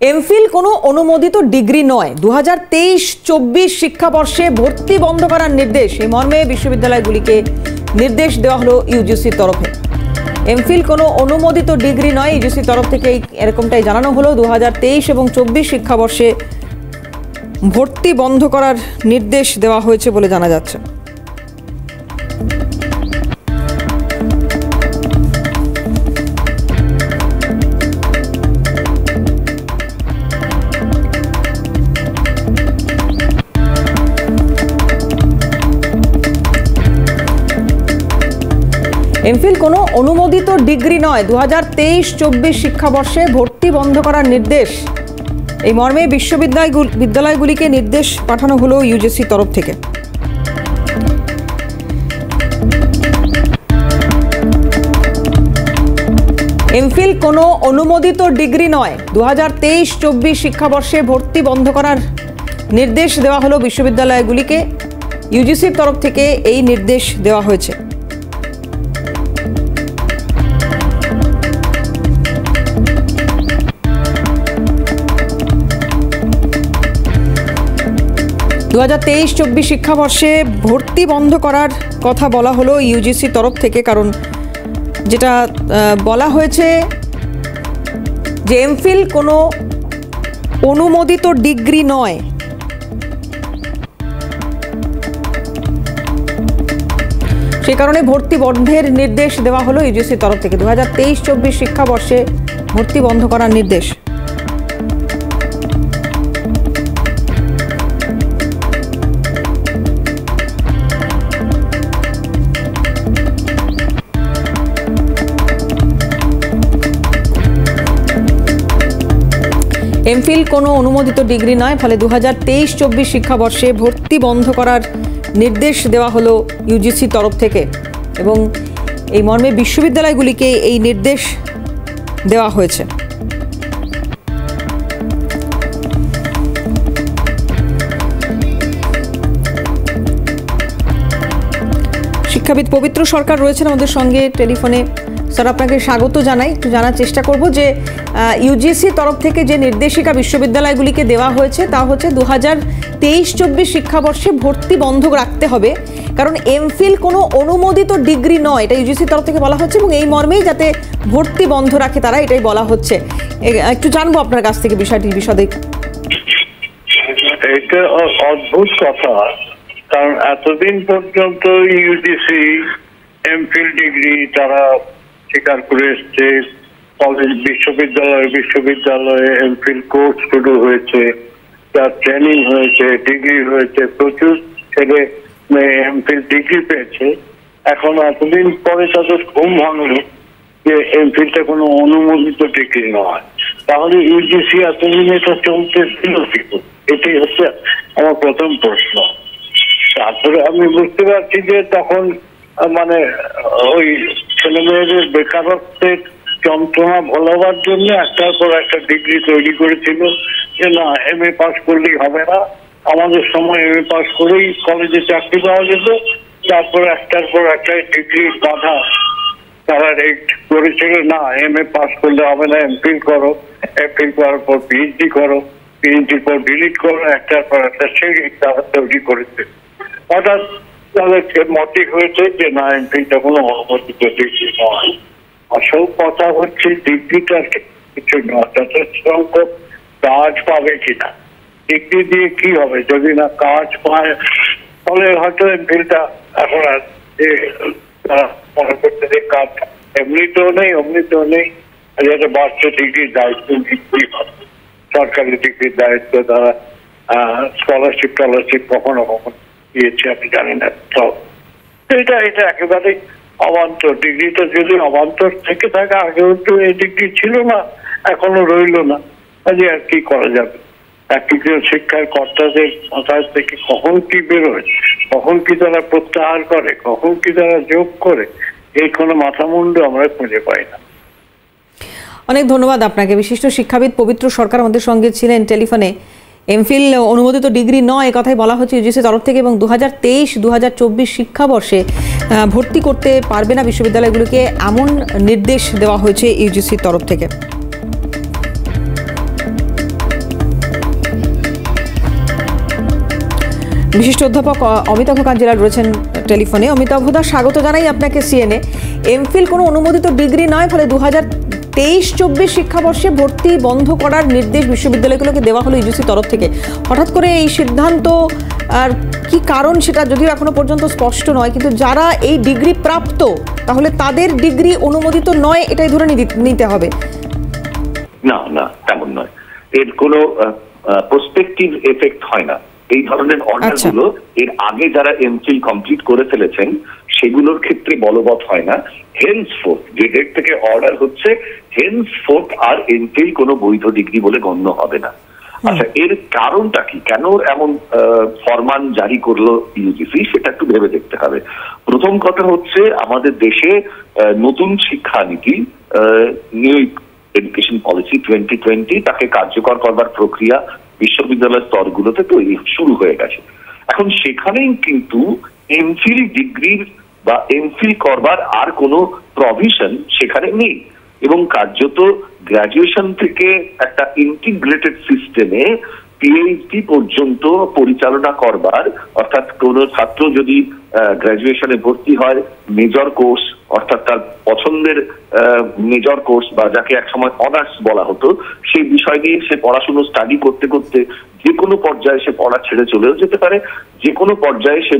MPhil কোনো অনুমোদিত degree নয়। দু হাজার তেইশ, চব্বিশ শিক্ষাবর্ষে ভর্তি বন্ধ করার নির্দেশ এই মর্মে বিশ্ববিদ্যালয়গুলিকে নির্দেশ দেওয়া হলো ইউজিসির তরফে। এমফিল কোনো অনুমোদিত ডিগ্রি নয় ইউজিসির তরফ থেকে এরকমটাই জানানো হলো। দু হাজার তেইশ এবং চব্বিশ শিক্ষাবর্ষে ভর্তি বন্ধ করার নির্দেশ দেওয়া হয়েছে বলে জানা যাচ্ছে। এমফিল কোনো অনুমোদিত ডিগ্রি নয়। দু হাজার তেইশ, চব্বিশ শিক্ষাবর্ষে ভর্তি বন্ধ করার নির্দেশ। এই মর্মে বিশ্ববিদ্যালয় বিদ্যালয়গুলিকে নির্দেশ পাঠানো হলো ইউজিসি তরফ থেকে। এমফিল কোনো অনুমোদিত ডিগ্রি নয়। দু হাজার তেইশ, চব্বিশ শিক্ষাবর্ষে ভর্তি বন্ধ করার নির্দেশ দেওয়া হলো বিশ্ববিদ্যালয়গুলিকে। ইউজিসির তরফ থেকে এই নির্দেশ দেওয়া হয়েছে। দু হাজার তেইশ চব্বিশ শিক্ষাবর্ষে ভর্তি বন্ধ করার কথা বলা হলো ইউজিসি তরফ থেকে, কারণ যেটা বলা হয়েছে যে এমফিল কোনো অনুমোদিত ডিগ্রি নয়। সে কারণে ভর্তি বন্ধের নির্দেশ দেওয়া হলো ইউজিসির তরফ থেকে। দু হাজার তেইশ চব্বিশ শিক্ষাবর্ষে ভর্তি বন্ধ করার নির্দেশ। এমফিল কোনো অনুমোদিত ডিগ্রি নয়, ফলে দু হাজার তেইশ চব্বিশ শিক্ষাবর্ষে ভর্তি বন্ধ করার নির্দেশ দেওয়া হলো ইউজিসি তরফ থেকে এবং এই মর্মে বিশ্ববিদ্যালয়গুলিকে এই নির্দেশ দেওয়া হয়েছে। শিক্ষাবিদ পবিত্র সরকার রয়েছেন আমাদের সঙ্গে টেলিফোনে। স্যার, আপনাকে স্বাগত জানাই। একটু জানার চেষ্টা করব যে ইউজিসি তরফ থেকে যে নির্দেশিকা বিশ্ববিদ্যালয়গুলিকে দেওয়া হয়েছে, তা হচ্ছে দু হাজার তেইশ চব্বিশ শিক্ষাবর্ষে ভর্তি বন্ধ রাখতে হবে। কারণ এমফিল কোনো অনুমোদিত ডিগ্রি নয়, এটা ইউজিসি তরফ থেকে বলা হচ্ছে এবং এই মর্মেই যাতে ভর্তি বন্ধ রাখে তারা, এটাই বলা হচ্ছে। একটু জানব আপনার কাছ থেকে বিষয়টি বিশদে। এটা অদ্ভুত কথা, কারণ এতদিন পর্যন্ত ইউজিসি এমফিল ডিগ্রি তারা স্বীকার করে এসছে কলেজ, বিশ্ববিদ্যালয়, বিশ্ববিদ্যালয়ে এমফিল কোর্স শুরু হয়েছে, তার ট্রেনিং হয়েছে ডিগ্রি হয়েছে, প্রচুর ছেলে এমফিল ডিগ্রি পেয়েছে। এখন এতদিন পরে তাদের ঘুম ভাঙলো যে এমফিলটা কোনো অনুমোদিত ডিগ্রি নয়। তাহলে ইউজিসি এতদিন এটা চলতে ছিল এটাই হচ্ছে আমার প্রথম প্রশ্ন। তারপরে আমি বুঝতে পারছি যে তখন মানে ওই ছেলে মেয়েদের বেকারত্বের যন্ত্রণা ভোলাবার জন্য একটার পর একটা ডিগ্রি তৈরি করেছিল যে না এম এ পাস করলেই হবে না। আমাদের সময় এম এ পাস করেই কলেজে চাকরি পাওয়া যেত। তারপর একটার পর একটা ডিগ্রি বাধা তারা করেছিল, না এম এ পাস করলে হবে না এমফিল করো। এমফিল করার পর পিএইচডি করো পিএইচডির পর ডিলিট করো, একটার পর একটা সেই তারা তৈরি করেছে। হঠাৎ তাদেরকে মতে হয়েছে যে না এমফিলটা কোনো অনুমোদিত নয়। আসল কথা হচ্ছে ডিগ্রিটা কিছু নয় যথেষ্ট সংখ্যক কাজ পাবে কিনা। ডিগ্রি দিয়ে কি হবে? যদি না কাজ পায় ফলে হয়তো এমফিলটা এখন আর মনে করছে যে কাজ এমনিতেও নেই, অমনিতেও নেই। একটা বাচ্চা ডিগ্রির দায়িত্ব নিতেই হবে। সরকারি ডিগ্রির দায়িত্ব তারা স্কলারশিপ টলারশিপ কখনো কখনো দিয়েছে, আমি জানি না। তো এটা এটা একেবারে অবান্তর ডিগ্রিটা যদি অবান্তর থেকে থাকে, আগেও তো এই ডিগ্রি ছিল না এখনও রইল না। কাজে আর কি করা যাবে? একজন শিক্ষার কর্তাদের মাথায় থেকে কখন কি বেরোয়? কখন কি তারা প্রত্যাহার করে? কখন কি তারা যোগ করে? এই কোনো মাথামুন্ড আমরা খুঁজে পাই না। অনেক ধন্যবাদ আপনাকে। বিশিষ্ট শিক্ষাবিদ পবিত্র সরকার আমাদের সঙ্গে ছিলেন টেলিফোনে। এমফিল অনুমোদিত ডিগ্রি নয় কথাই বলা হচ্ছে ইউজিসির তরফ থেকে এবং দু হাজার তেইশ দু হাজার চব্বিশ শিক্ষাবর্ষে ভর্তি করতে পারবে না বিশ্ববিদ্যালয়গুলোকে এমন নির্দেশ দেওয়া হয়েছে ইউজিসির তরফ থেকে। বিশিষ্ট অধ্যাপক অমিতাভ কান জেলা রয়েছেন টেলিফোনে। অমিতাভ দা, স্বাগত জানাই আপনাকে সিএনএ এমফিল কোনো অনুমোদিত ডিগ্রি নয়, ফলে দু হাজার তেইশ চব্বিশ শিক্ষাবর্ষে ভর্তি বন্ধ করার নির্দেশ বিশ্ববিদ্যালয়গুলোকে দেওয়া হলো ইউজিসি তরফ থেকে। হঠাৎ করে এই সিদ্ধান্ত, আর কি কারণ সেটা যদিও এখনও পর্যন্ত স্পষ্ট নয়, কিন্তু যারা এই ডিগ্রি প্রাপ্ত, তাহলে তাদের ডিগ্রি অনুমোদিত নয়, এটাই ধরে নিতে হবে। না না, তেমন নয়। এর কোনো প্রসপেক্টিভ এফেক্ট হয় না। এই ধরনের অর্ডার আচ্ছা। এর আগে যারা এমফিল কমপ্লিট করে ফেলেছেন সেগুলোর ক্ষেত্রে বলবৎ হয় না। হেন্স ফোর্থ যে ডেট থেকে অর্ডার হচ্ছে হেন্স ফোর্থ আর এমফিল কোনো বৈধ ডিগ্রি বলে গণ্য হবে না। আচ্ছা এর কারণটা কি? কেন এমন ফরমান জারি করল ইউজিসি সেটা একটু ভেবে দেখতে হবে। প্রথম কথা হচ্ছে আমাদের দেশে নতুন শিক্ষানীতি new education policy twenty twenty তাকে কার্যকর করবার প্রক্রিয়া বিশ্ববিদ্যালয় স্তরগুলোতে তৈরি শুরু হয়ে গেছে। এখন সেখানেই কিন্তু এমফিল ডিগ্রির বা এমফিল করবার আর কোনো প্রভিশন সেখানে নেই। এবং কার্যত গ্রাজুয়েশন থেকে একটা ইন্টিগ্রেটেড সিস্টেমে পিএইচডি পর্যন্ত পরিচালনা করবার, অর্থাৎ কোনো ছাত্র যদি গ্রাজুয়েশনে ভর্তি হয় মেজর কোর্স অর্থাৎ তার পছন্দের মেজর কোর্স বা যাকে একসময় অনার্স বলা হতো, সেই বিষয় নিয়ে সে পড়াশুনো স্টাডি করতে করতে যে কোনো পর্যায়ে সে পড়া ছেড়ে চলেও যেতে পারে। যে কোনো পর্যায়ে সে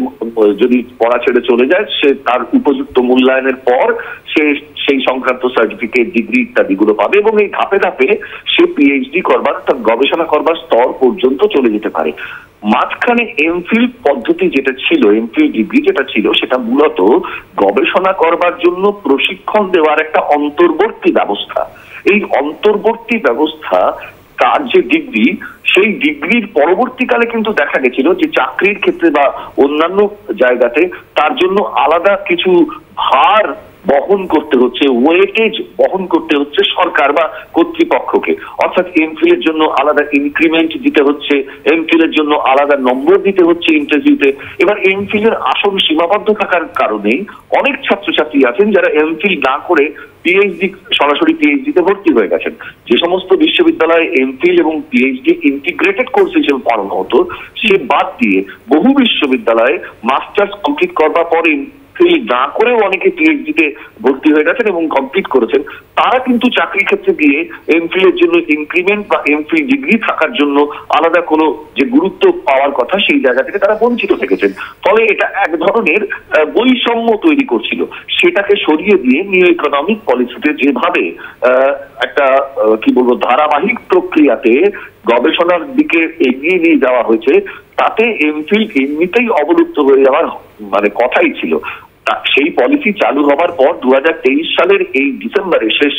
যদি পড়া ছেড়ে চলে যায়, সে তার উপযুক্ত মূল্যায়নের পর সে সেই সংক্রান্ত সার্টিফিকেট ডিগ্রি ইত্যাদিগুলো পাবে এবং এই ধাপে ধাপে সে পিএইচডি করবার, তার গবেষণা করবার স্তর পর্যন্ত চলে যেতে পারে। মাঝখানে এমফিল পদ্ধতি যেটা ছিল এমফিল ডিগ্রি যেটা ছিল, সেটা মূলত গবেষণা করবার জন্য প্রশিক্ষণ দেওয়ার একটা অন্তর্বর্তী ব্যবস্থা। এই অন্তর্বর্তী ব্যবস্থা, তার যে ডিগ্রি সেই ডিগ্রির পরবর্তীকালে কিন্তু দেখা গেছিল যে চাকরির ক্ষেত্রে বা অন্যান্য জায়গাতে তার জন্য আলাদা কিছু ভার বহন করতে হচ্ছে, ওয়েটেজ বহন করতে হচ্ছে সরকার বা কর্তৃপক্ষকে। অর্থাৎ এমফিল এর জন্য আলাদা ইনক্রিমেন্ট দিতে হচ্ছে এমফিল এর জন্য আলাদা নম্বর দিতে হচ্ছে ইন্টারভিউতে এবার এমফিল এর আসন সীমাবদ্ধ থাকার কারণেই অনেক ছাত্রছাত্রী আছেন যারা এমফিল না করে পিএইচডি সরাসরি পিএইচডি তে ভর্তি হয়ে গেছেন। যে সমস্ত বিশ্ববিদ্যালয়ে এমফিল এবং পিএইচডি ইন্টিগ্রেটেড কোর্স হিসেবে পড়ানো হতো, সে বাদ দিয়ে বহু বিশ্ববিদ্যালয়ে মাস্টার্স কমপ্লিট করবার পরে ফেল না করেও অনেকে পিএইচডি তে ভর্তি হয়ে গেছেন এবং কমপ্লিট করেছেন, তারা কিন্তু চাকরির ক্ষেত্রে গিয়ে এমফিল এর জন্য ইনক্রিমেন্ট বা এমফিল ডিগ্রি থাকার জন্য আলাদা কোনো যে গুরুত্ব পাওয়ার কথা সেই জায়গা থেকে তারা বঞ্চিত থেকেছেন। ফলে এটা এক ধরনের বৈষম্য তৈরি করছিল। সেটাকে সরিয়ে দিয়ে নিউ ইকোনমিক পলিসিতে যেভাবে একটা কি বলব, ধারাবাহিক প্রক্রিয়াতে গবেষণার দিকে এগিয়ে নিয়ে যাওয়া হয়েছে, তাতে এমফিল এমনিতেই অবলুপ্ত হয়ে যাওয়ার মানে কথাই ছিল। সেই পলিসি চালু হবার পর দু হাজার তেইশ সালের এই ডিসেম্বরে শেষ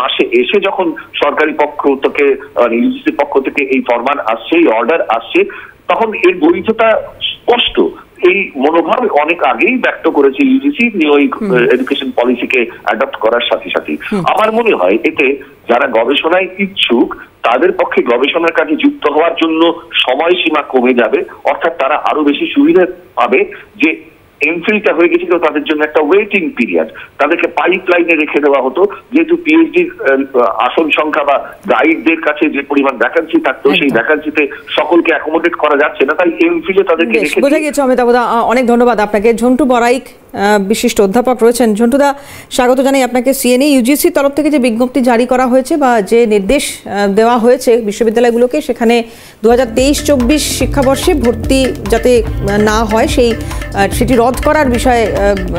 মাসে এসে যখন সরকারি পক্ষ থেকে ইউজিসির পক্ষ থেকে এই ফরমান আসছে এই অর্ডার আসছে তখন এর বৈধতা স্পষ্ট। এই মনোভাব অনেক আগেই ব্যক্ত করেছে ইউজিসি নিউ এডুকেশন পলিসিকে অ্যাডপ্ট করার সাথে সাথে। আমার মনে হয় এতে যারা গবেষণায় ইচ্ছুক তাদের পক্ষে গবেষণার কাজে যুক্ত হওয়ার জন্য সময়সীমা কমে যাবে। অর্থাৎ তারা আরও বেশি সুবিধা পাবে যে এমফিলটা হয়ে গেছিল তাদের জন্য একটা ওয়েটিং পিরিয়ড তাদেরকে পাইপ লাইনে রেখে দেওয়া হতো। যেহেতু পিএইচডি আসন সংখ্যা বা গাইডদের কাছে যে পরিমাণ ভ্যাকান্সি থাকতো সেই একদম। ভ্যাকান্সিতে সকলকে অ্যাকোমোডেট করা যাচ্ছে না তাই এমফিলে তাদেরকে বোঝা গেছে অমিতাভ অনেক ধন্যবাদ আপনাকে। ঝন্টু বরাইক বিশিষ্ট অধ্যাপক রয়েছেন। ঝন্টুদা, স্বাগত জানাই আপনাকে। সিএনএ, ইউজিসি তরফ থেকে যে বিজ্ঞপ্তি জারি করা হয়েছে বা যে নির্দেশ দেওয়া হয়েছে বিশ্ববিদ্যালয়গুলোকে, সেখানে দু হাজার তেইশ চব্বিশ শিক্ষাবর্ষে ভর্তি যাতে না হয়, সেই সেটি রদ করার বিষয়ে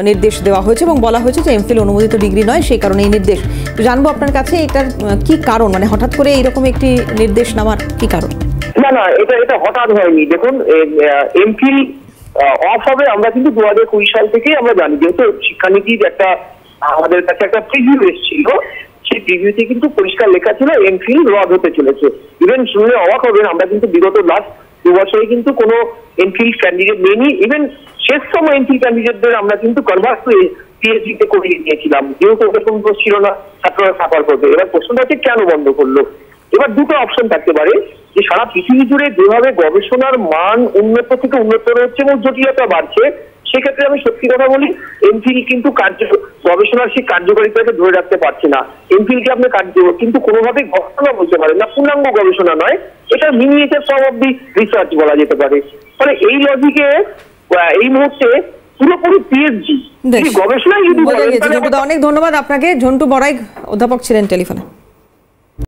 নির্দেশ দেওয়া হয়েছে এবং বলা হয়েছে যে এমফিল অনুমোদিত ডিগ্রি নয়, সেই কারণে এই নির্দেশ। জানব আপনার কাছে এটার কি কারণ? মানে হঠাৎ করে এইরকম একটি নির্দেশ নেওয়ার কি কারণ? না না, এটা এটা হঠাৎ হয়নি। দেখুন এমফিল অফ হবে। আমরা কিন্তু দু হাজার কুড়ি সাল থেকেই আমরা জানি, যেহেতু শিক্ষানীতির একটা, আমাদের কাছে একটা প্রিভিউ এসেছিল, সেই প্রিভিউতে কিন্তু পরিষ্কার লেখা ছিল এমফিল রদ হতে চলেছে। ইভেন শুনলে অবাক হবেন, আমরা কিন্তু বিগত লাস্ট দু বছরে কিন্তু কোনো এমফিল ক্যান্ডিডেট নেইনি। ইভেন শেষ সময় এমফিল ক্যান্ডিডেটদের আমরা কিন্তু কনভার্স হয়ে পিএইচডি তে করিয়ে নিয়েছিলাম যেহেতু তো ছিল না, ছাত্ররা সাফার করবে। এবার প্রশ্নটা কেন বন্ধ করল? এবার দুটো অপশন থাকতে পারে। যে সারা পৃথিবী জুড়ে যেভাবে গবেষণার মান উন্নত থেকে উন্নত হচ্ছে এবং জটিলতা বাড়ছে সেক্ষেত্রে আমি সত্যি কথা বলি এমফিল কিন্তু কার্য গবেষণার সেই কার্যকারিতাকে ধরে রাখতে পারছে না। এমফিলকে আপনি কার্য কিন্তু কোনোভাবেই গবেষণা বলতে পারেন না পূর্ণাঙ্গ গবেষণা নয় এটা miniature form of the research বলা যেতে পারে। ফলে এই লজিকে এই মুহূর্তে পুরোপুরি পিএইচডি। গবেষণায় যদি অনেক ধন্যবাদ আপনাকে। ঝন্টু বড়াই অধ্যাপক ছিলেন টেলিফোনে।